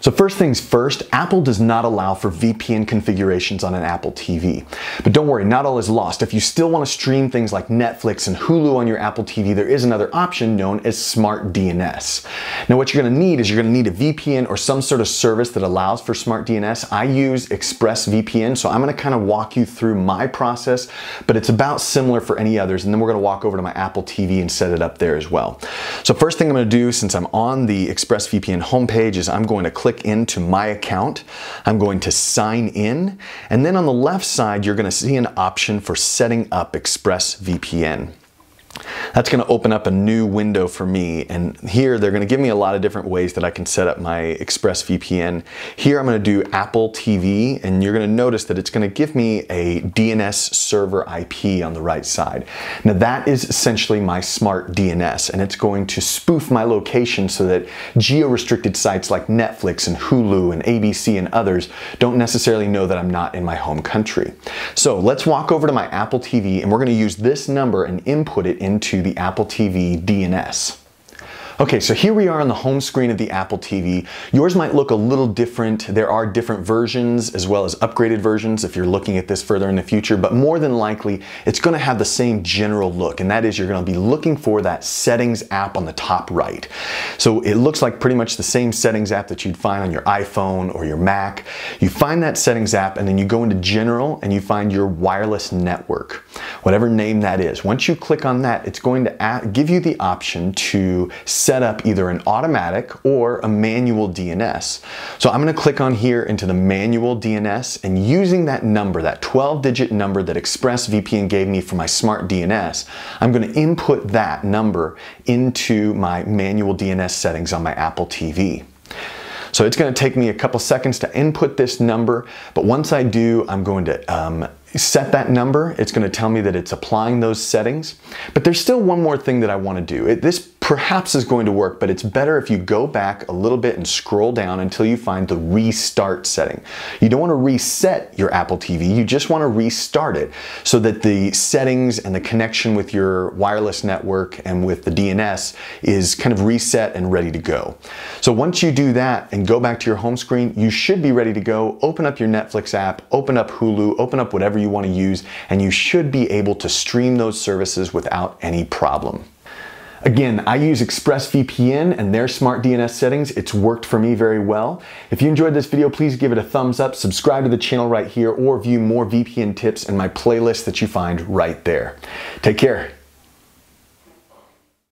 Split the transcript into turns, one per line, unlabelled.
So first things first, Apple does not allow for VPN configurations on an Apple TV. But don't worry, not all is lost. If you still want to stream things like Netflix and Hulu on your Apple TV, there is another option known as Smart DNS. Now what you're going to need is you're going to need a VPN or some sort of service that allows for Smart DNS. I use ExpressVPN, so I'm going to kind of walk you through my process, but it's about similar for any others, and then we're going to walk over to my Apple TV and set it up there as well. So first thing I'm going to do, since I'm on the ExpressVPN homepage, is I'm going to click click into my account. I'm going to sign in. And then on the left side, you're gonna see an option for setting up ExpressVPN. That's going to open up a new window for me. And here they're going to give me a lot of different ways that I can set up my ExpressVPN. Here I'm going to do Apple TV and you're going to notice that it's going to give me a DNS server IP on the right side. Now that is essentially my smart DNS and it's going to spoof my location so that geo-restricted sites like Netflix and Hulu and ABC and others don't necessarily know that I'm not in my home country. So let's walk over to my Apple TV and we're going to use this number and input it into the Apple TV DNS. Okay, so here we are on the home screen of the Apple TV. Yours might look a little different. There are different versions as well as upgraded versions if you're looking at this further in the future, but more than likely it's gonna have the same general look, and that is you're gonna be looking for that settings app on the top right. So it looks like pretty much the same settings app that you'd find on your iPhone or your Mac. You find that settings app and then you go into general and you find your wireless network, whatever name that is. Once you click on that, it's going to give you the option to set set up either an automatic or a manual DNS. So I'm gonna click on here into the manual DNS and using that number, that 12 digit number that ExpressVPN gave me for my smart DNS, I'm gonna input that number into my manual DNS settings on my Apple TV. So it's gonna take me a couple seconds to input this number, but once I do, I'm going to um, set that number. It's gonna tell me that it's applying those settings. But there's still one more thing that I wanna do. It, this perhaps is going to work, but it's better if you go back a little bit and scroll down until you find the restart setting. You don't want to reset your Apple TV, you just want to restart it so that the settings and the connection with your wireless network and with the DNS is kind of reset and ready to go. So once you do that and go back to your home screen, you should be ready to go. Open up your Netflix app, open up Hulu, open up whatever you want to use, and you should be able to stream those services without any problem. Again, I use ExpressVPN and their smart DNS settings. It's worked for me very well. If you enjoyed this video, please give it a thumbs up, subscribe to the channel right here, or view more VPN tips in my playlist that you find right there. Take care.